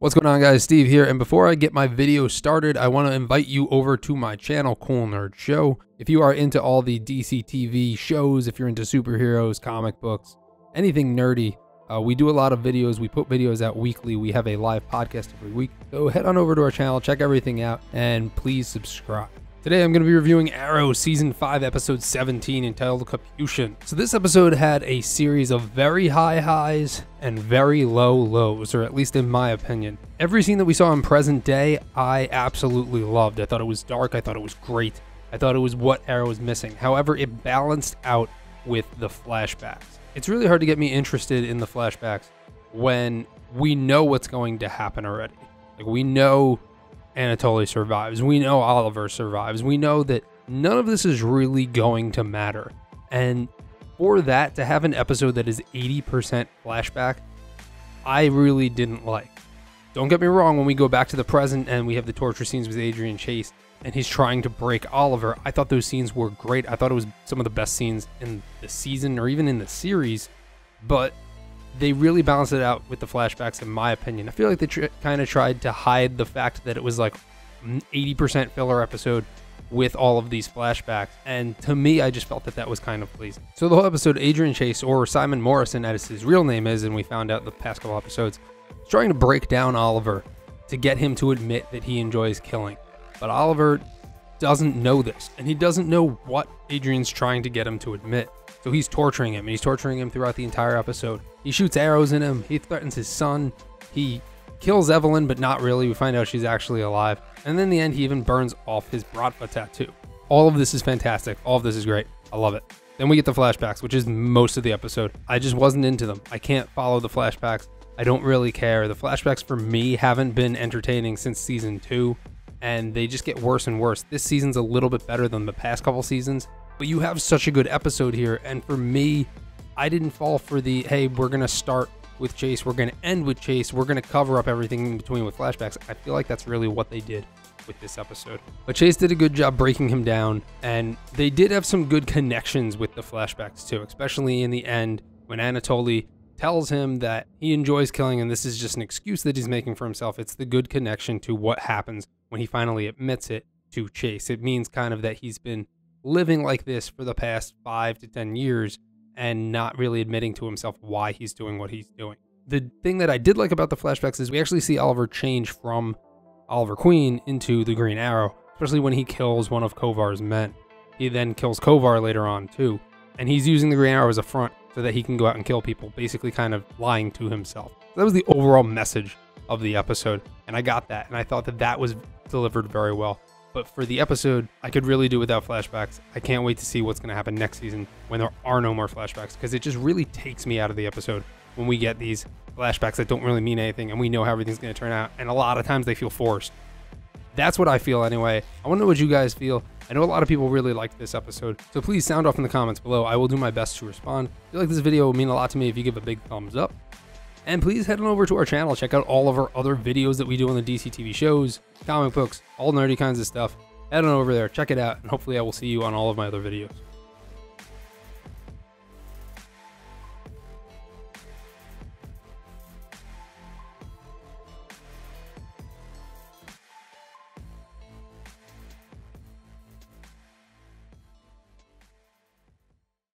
What's going on guys, Steve here, and before I get my video started, I want to invite you over to my channel, Cool Nerd Show. If you are into all the DC TV shows, if you're into superheroes, comic books, anything nerdy, uh, we do a lot of videos. We put videos out weekly. We have a live podcast every week. So head on over to our channel, check everything out, and please subscribe. Today I'm going to be reviewing Arrow Season 5, Episode 17, entitled Kapiushon. So this episode had a series of very high highs and very low lows, or at least in my opinion. Every scene that we saw in present day, I absolutely loved. I thought it was dark, I thought it was great. I thought it was what Arrow was missing. However, it balanced out with the flashbacks. It's really hard to get me interested in the flashbacks when we know what's going to happen already. Like we know Anatoly survives. We know Oliver survives. We know that none of this is really going to matter. And for that to have an episode that is 80% flashback, I really didn't like. Don't get me wrong, when we go back to the present and we have the torture scenes with Adrian Chase and he's trying to break Oliver, I thought those scenes were great. I thought it was some of the best scenes in the season or even in the series. But they really balanced it out with the flashbacks, in my opinion. I feel like they tr- kind of tried to hide the fact that it was like 80% filler episode with all of these flashbacks. And to me, I just felt that that was kind of pleasing. So the whole episode, Adrian Chase, or Simon Morrison, as his real name is, and we found out the past couple episodes, is trying to break down Oliver to get him to admit that he enjoys killing. But Oliver doesn't know this, and he doesn't know what Adrian's trying to get him to admit. So he's torturing him, and he's torturing him throughout the entire episode. He shoots arrows in him, he threatens his son, he kills Evelyn, but not really. We find out she's actually alive. And then in the end, he even burns off his Bratva tattoo. All of this is fantastic. All of this is great. I love it. Then we get the flashbacks, which is most of the episode. I just wasn't into them. I can't follow the flashbacks. I don't really care. The flashbacks for me haven't been entertaining since season two, and they just get worse and worse. This season's a little bit better than the past couple seasons, but you have such a good episode here. And for me, I didn't fall for the hey, we're gonna start with Chase, we're gonna end with Chase, we're gonna cover up everything in between with flashbacks. I feel like that's really what they did with this episode. But Chase did a good job breaking him down, and they did have some good connections with the flashbacks too, especially in the end when Anatoly tells him that he enjoys killing and this is just an excuse that he's making for himself. It's the good connection to what happens when he finally admits it to Chase. It means kind of that he's been living like this for the past five to 10 years and not really admitting to himself why he's doing what he's doing. The thing that I did like about the flashbacks is we actually see Oliver change from Oliver Queen into the Green Arrow, especially when he kills one of Kovar's men. He then kills Kovar later on too, and he's using the Green Arrow as a front so that he can go out and kill people, basically kind of lying to himself. That was the overall message of the episode, and I got that, and I thought that that was delivered very well. But for the episode, I could really do without flashbacks. I can't wait to see what's going to happen next season when there are no more flashbacks because it just really takes me out of the episode when we get these flashbacks that don't really mean anything and we know how everything's going to turn out. And a lot of times they feel forced. That's what I feel anyway. I want to know what you guys feel. I know a lot of people really liked this episode, so please sound off in the comments below. I will do my best to respond. I feel like this video will mean a lot to me if you give a big thumbs up. And please head on over to our channel, check out all of our other videos that we do on the DC TV shows, comic books, all nerdy kinds of stuff. Head on over there, check it out, and hopefully I will see you on all of my other videos.